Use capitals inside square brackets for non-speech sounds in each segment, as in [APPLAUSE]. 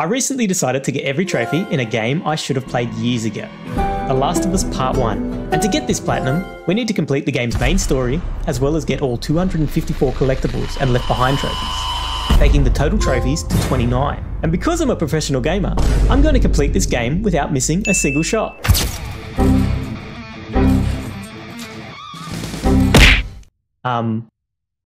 I recently decided to get every trophy in a game I should have played years ago. The Last of Us Part 1. And to get this platinum, we need to complete the game's main story, as well as get all 254 collectibles and left behind trophies, taking the total trophies to 29. And because I'm a professional gamer, I'm going to complete this game without missing a single shot. Um,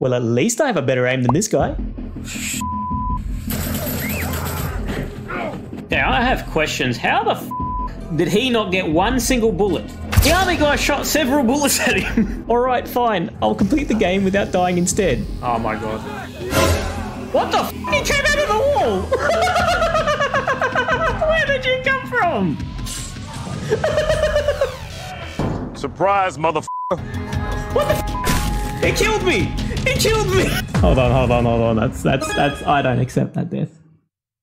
well at least I have a better aim than this guy. Now I have questions. How the f did he not get one single bullet? The other guy shot several bullets at him. [LAUGHS] Alright, fine. I'll complete the game without dying instead. Oh my god. What the f? He came out of the wall! [LAUGHS] Where did you come from? [LAUGHS] Surprise, motherfucker. What the f? He killed me! He killed me! Hold on, hold on, hold on. That's that's that's I don't accept that death.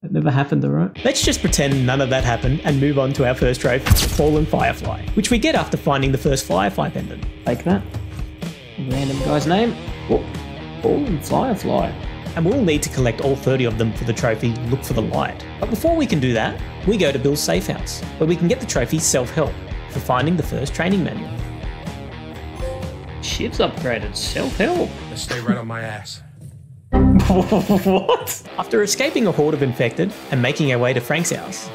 That never happened, alright? Let's just pretend none of that happened and move on to our first trophy, Fallen Firefly, which we get after finding the first Firefly pendant. Like that. Random guy's name. Oh, Fallen Firefly. And we'll need to collect all 30 of them for the trophy Look for the Light. But before we can do that, we go to Bill's safe house, where we can get the trophy Self-Help for finding the first training manual. Ship's upgraded. Self-help. Stay right on my ass. What? After escaping a horde of infected and making our way to Frank's house,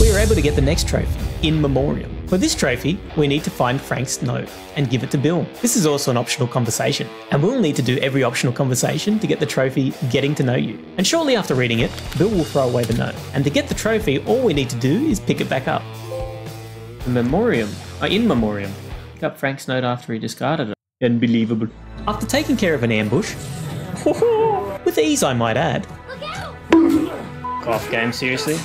we were able to get the next trophy, In Memoriam. For this trophy, we need to find Frank's note and give it to Bill. This is also an optional conversation, and we'll need to do every optional conversation to get the trophy Getting to Know You. And shortly after reading it, Bill will throw away the note. And to get the trophy, all we need to do is pick it back up. Memoriam. Oh, in Memoriam. Pick up Frank's note after he discarded it. Unbelievable. After taking care of an ambush, [LAUGHS] with ease I might add, Off game, seriously?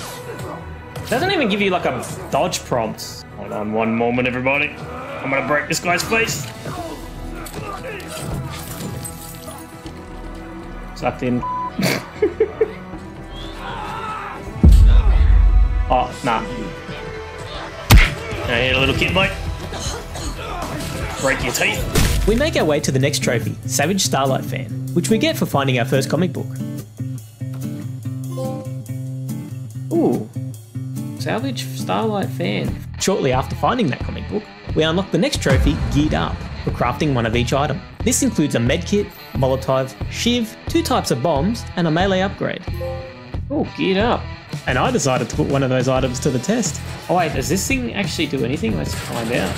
Doesn't even give you like a dodge prompt. Hold on one moment, everybody. I'm gonna break this guy's face. Sucked in. [LAUGHS] oh, nah. I hit a little kid bite. Break your teeth. we make our way to the next trophy, Savage Starlight Fan, which we get for finding our first comic book. Ooh. Salvage Starlight fan. Shortly after finding that comic book, we unlock the next trophy, Geared Up, for crafting one of each item. This includes a medkit, Molotov, Shiv, two types of bombs, and a melee upgrade. Oh, geared up. And I decided to put one of those items to the test. Oh wait, does this thing actually do anything? Let's find out.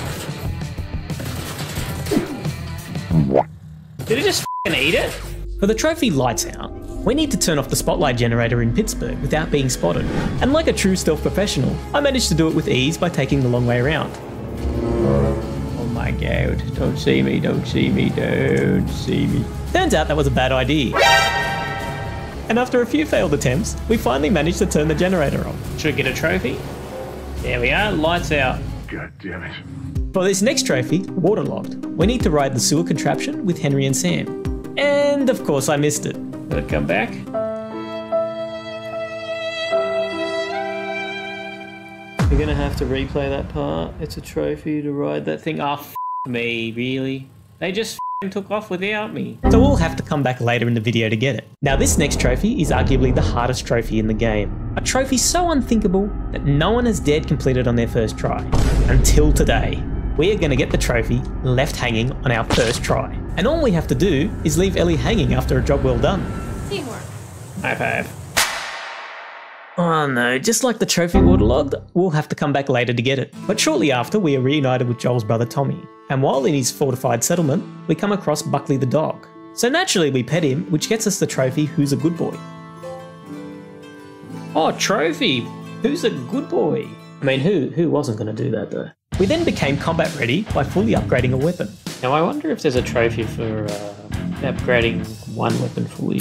Did it just f***ing eat it? For the trophy Lights Out, we need to turn off the spotlight generator in Pittsburgh without being spotted. And like a true stealth professional, I managed to do it with ease by taking the long way around. Oh my god, don't see me, don't see me, don't see me. Turns out that was a bad idea. And after a few failed attempts, we finally managed to turn the generator on. Should I get a trophy? There we are, lights out. God damn it. For this next trophy, Waterlogged, we need to ride the sewer contraption with Henry and Sam. And of course I missed it. Will it come back? You're gonna have to replay that part. It's a trophy to ride that thing. Ah, f me, really? They just took off without me. So we'll have to come back later in the video to get it. Now this next trophy is arguably the hardest trophy in the game. A trophy so unthinkable that no one has dared complete it on their first try. Until today. We are going to get the trophy left hanging on our first try. And all we have to do is leave Ellie hanging after a job well done. Teamwork. High five. Oh no, just like the trophy waterlogged, we'll have to come back later to get it. But shortly after, we are reunited with Joel's brother Tommy. And while in his fortified settlement, we come across Buckley the dog. So naturally we pet him, which gets us the trophy Who's a Good Boy. Oh, trophy. Who's a good boy? I mean, who who wasn't going to do that though? We then became combat ready by fully upgrading a weapon. Now I wonder if there's a trophy for uh, upgrading one weapon fully.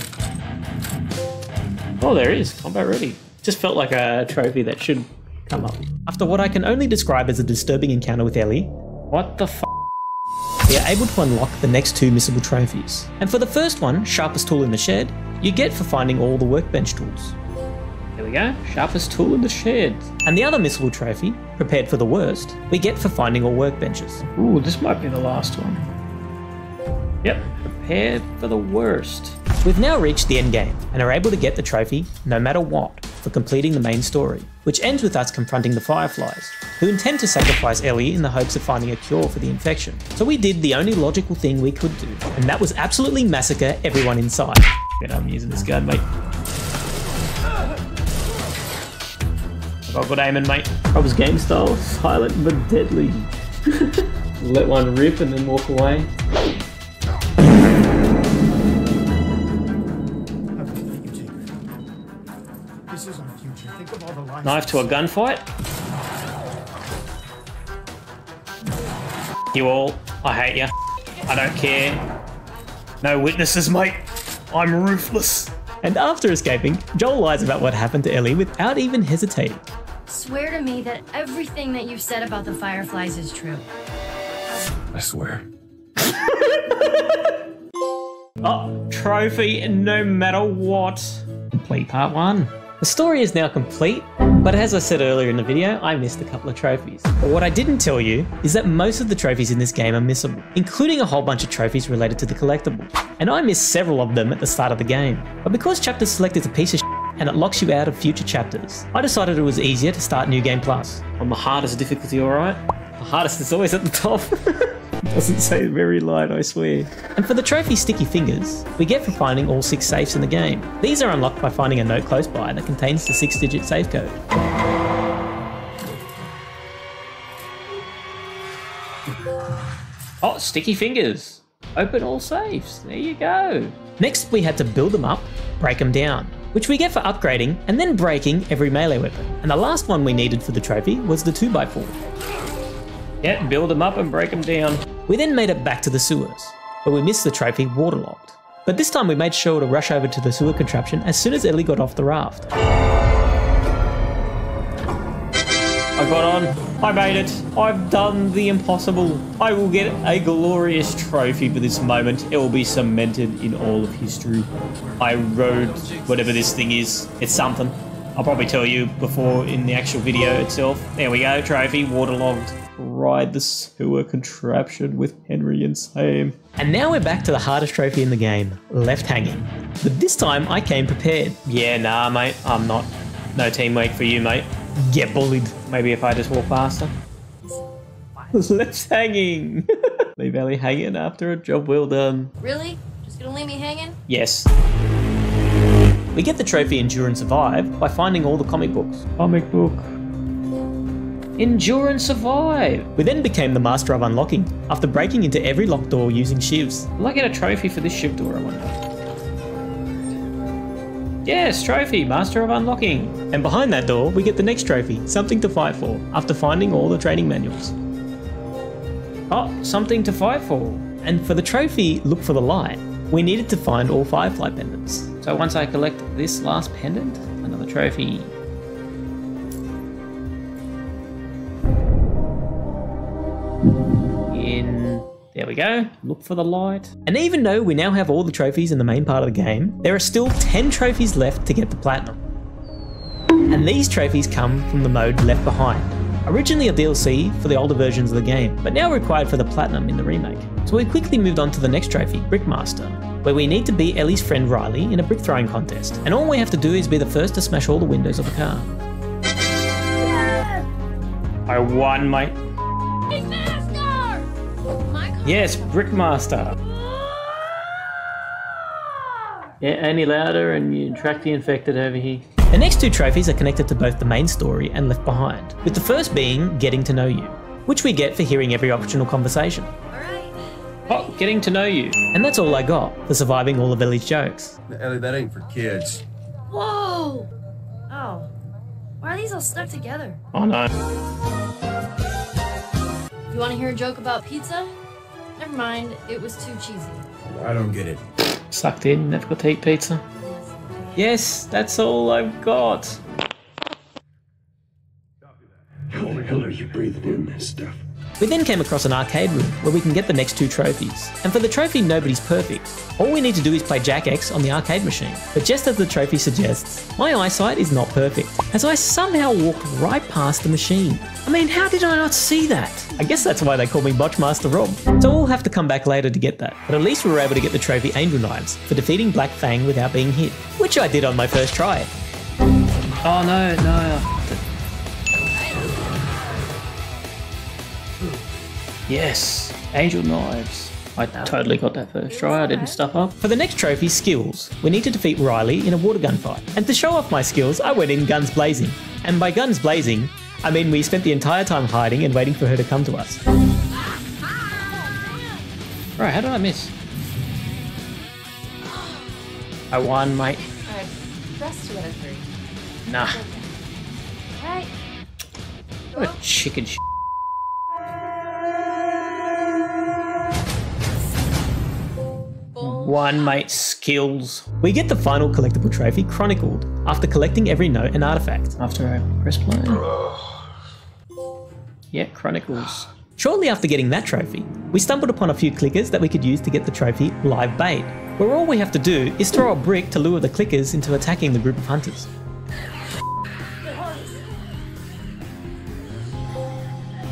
Oh, there is. Combat ready. Just felt like a trophy that should come up. After what I can only describe as a disturbing encounter with Ellie, What the f? we are able to unlock the next two missable trophies. And for the first one, Sharpest Tool in the Shed, you get for finding all the workbench tools. There we go. Sharpest tool in the shed. And the other missable trophy, Prepared for the Worst, we get for finding all workbenches. Ooh, this might be the last one. Yep. prepared for the worst. We've now reached the end game and are able to get the trophy no matter what for completing the main story, which ends with us confronting the Fireflies, who intend to sacrifice Ellie in the hopes of finding a cure for the infection. So we did the only logical thing we could do, and that was absolutely massacre everyone inside. Good, I'm using this gun, mate. I've got good aiming, mate. I was game style, silent but deadly. [LAUGHS] Let one rip and then walk away. This is our future. Think of all the lives. Knife to a gunfight. You all, I hate you. I don't care. No witnesses, mate. I'm ruthless. And after escaping, Joel lies about what happened to Ellie without even hesitating. Swear to me that everything that you've said about the Fireflies is true. I swear. [LAUGHS] Oh, trophy no matter what. Complete part one. The story is now complete, but as I said earlier in the video, I missed a couple of trophies. But what I didn't tell you is that most of the trophies in this game are missable, including a whole bunch of trophies related to the collectibles. And I missed several of them at the start of the game. But because Chapter Select is a piece of shit and it locks you out of future chapters, I decided it was easier to start New Game Plus. On the hardest difficulty, alright? The hardest is always at the top. [LAUGHS] Doesn't say very light, I swear. And for the trophy Sticky Fingers, we get for finding all six safes in the game. These are unlocked by finding a note close by that contains the six digit safe code. Oh, sticky fingers. Open all safes. There you go. Next, we had to build them up, break them down, which we get for upgrading and then breaking every melee weapon. And the last one we needed for the trophy was the 2x4. Yeah, build them up and break them down. We then made it back to the sewers, but we missed the trophy waterlogged. But this time we made sure to rush over to the sewer contraption as soon as Ellie got off the raft. I got on. I made it. I've done the impossible. I will get a glorious trophy for this moment. It will be cemented in all of history. I rode whatever this thing is. It's something. I'll probably tell you before in the actual video itself. There we go, trophy, waterlogged. Ride the sewer contraption with Henry and Sam. And now we're back to the hardest trophy in the game, left hanging. But this time I came prepared. Yeah, nah, mate. I'm not. No teamwork for you, mate. Get bullied. Maybe if I just walk faster. Left hanging. [LAUGHS] Leave Ellie hanging after a job well done. Really? Just gonna leave me hanging? Yes. We get the trophy Endure and Survive by finding all the comic books. Comic book. Endure and survive. We then became the master of unlocking after breaking into every locked door using shivs. Will I get a trophy for this shiv door, I wonder? Yes, trophy, master of unlocking. And behind that door, we get the next trophy, something to fight for, after finding all the training manuals. Oh, something to fight for. And for the trophy, look for the light, we needed to find all Firefly pendants. So once I collect this last pendant, another trophy. There we go. Look for the light. And even though we now have all the trophies in the main part of the game, there are still 10 trophies left to get the platinum. And these trophies come from the mode Left Behind, originally a DLC for the older versions of the game, but now required for the platinum in the remake. So we quickly moved on to the next trophy, Brickmaster, where we need to beat Ellie's friend Riley in a brick throwing contest. And all we have to do is be the first to smash all the windows of a car. I won, mate. My car. Yes, Brickmaster. Yeah, any louder and you track the infected over here. The next two trophies are connected to both the main story and Left Behind, with the first being Getting to Know You, which we get for hearing every optional conversation. Alright. Oh, getting to know you. And that's all I got for surviving all of Ellie's jokes. Ellie, that ain't for kids. Whoa! Oh. Why are these all stuck together? Oh no. You wanna hear a joke about pizza? Never mind, it was too cheesy. I don't get it. Sucked in, never got to eat pizza. Yes, that's all I've got. How the hell are you breathing in this stuff? We then came across an arcade room where we can get the next two trophies. And for the trophy Nobody's Perfect, all we need to do is play Jack X on the arcade machine. But just as the trophy suggests, my eyesight is not perfect, as I somehow walked right past the machine. I mean, how did I not see that? I guess that's why they call me Botchmaster Rob. So we'll have to come back later to get that. But at least we were able to get the trophy Angel Knives for defeating Black Fang without being hit, which I did on my first try. Oh no, no. Yes, Angel Knives. I totally got that first try. I didn't stuff up. For the next trophy, Skills, we need to defeat Riley in a water gun fight. And to show off my skills, I went in guns blazing. And by guns blazing, I mean we spent the entire time hiding and waiting for her to come to us. Right, how did I miss? I won, mate. Alright, press two out of three. Nah. Alright. What a chicken sh- One, mate. Skills. We get the final collectible trophy chronicled after collecting every note and artifact. After I press play. Yeah, Chronicles. Shortly after getting that trophy, we stumbled upon a few clickers that we could use to get the trophy Live Bait, where all we have to do is throw a brick to lure the clickers into attacking the group of hunters.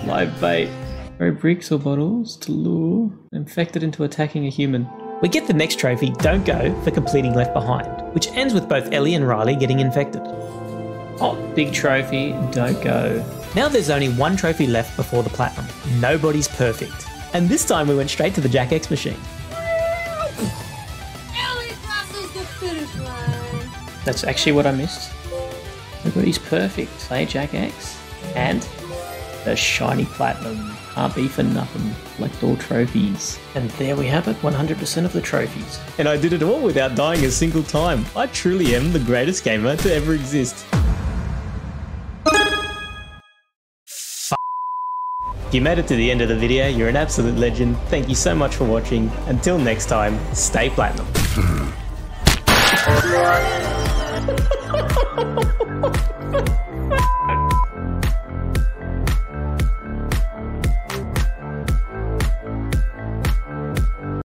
Live bait. Throw bricks or bottles to lure infected into attacking a human. We get the next trophy, Don't Go, for completing Left Behind, which ends with both Ellie and Riley getting infected. Oh, big trophy. Don't go. Now there's only one trophy left before the Platinum. Nobody's perfect. And this time we went straight to the Jack X machine. Ellie crosses the finish line. That's actually what I missed. Nobody's perfect. Play Jack X. And the shiny platinum. Can't be for nothing. Collect all trophies. And there we have it 100% of the trophies. And I did it all without dying a single time. I truly am the greatest gamer to ever exist. F- you made it to the end of the video, you're an absolute legend. Thank you so much for watching. Until next time, stay platinum.